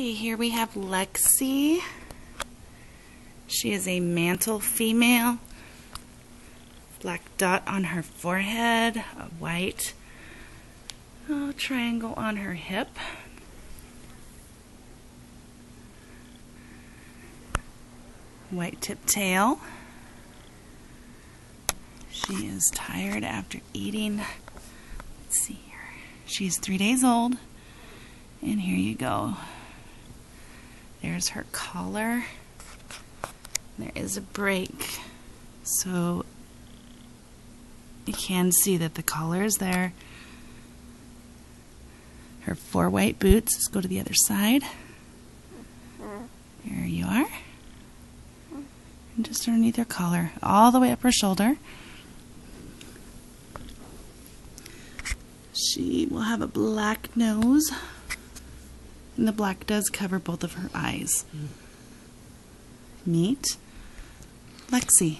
Okay, here we have Lexi. She is a mantle female. Black dot on her forehead, a white oh, triangle on her hip. White tip tail. She is tired after eating. Let's see here. She's three days old. And here you go. There's her collar. There is a break. So you can see that the collar is there. Her four white boots. Let's go to the other side. There you are. And just underneath her collar, all the way up her shoulder. She will have a black nose. And the black does cover both of her eyes. Mm. Meet Lexi.